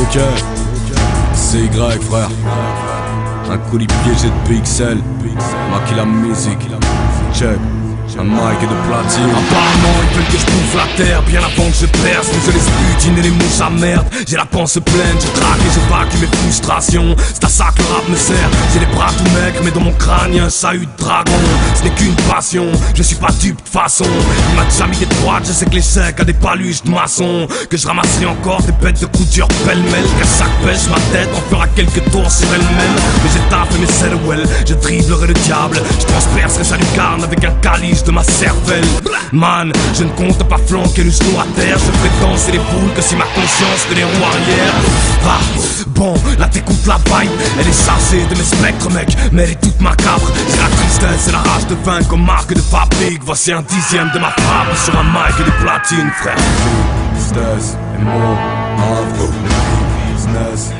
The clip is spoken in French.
Ok, c'est Y frère. Un colis piégé de pixels. Maquille la musique. Check. Un mic et de platine. Apparemment, ils veulent que je bouffe la terre bien avant que je perce. Mais je les butine et les mouches à merde. J'ai la pensée pleine, je craque et j'évacue mes frustrations. C'est à ça que le rap me sert. J'ai les bras tout maigres, mais dans mon crâne y'a un sahut de dragon. Ce n'est qu'une passion, je suis pas dupe de façon. Il m'a déjà mis des je sais que l'échec a des paluches de maçon. Que je ramasserai encore des bêtes de couture pêle-mêle. Qu'à chaque pêche, ma tête en fera quelques tours sur elle-même. Mais j'ai taffé mes cervelles, je driblerai le diable. Je transpercerai sa lucarne avec un calice de ma cervelle. Man, je ne compte pas flanquer le genou à terre. Je ferai danser les poules que si ma conscience de les arrière. Ah, bon, là t'écoutes la vibe. Elle est chargée de mes spectres, mec, mais elle est toute macabre. C'est la rage de vaincre comme marque de fabrique. Voici un dixième de ma frappe sur un mic de platine, frère. Et. Business.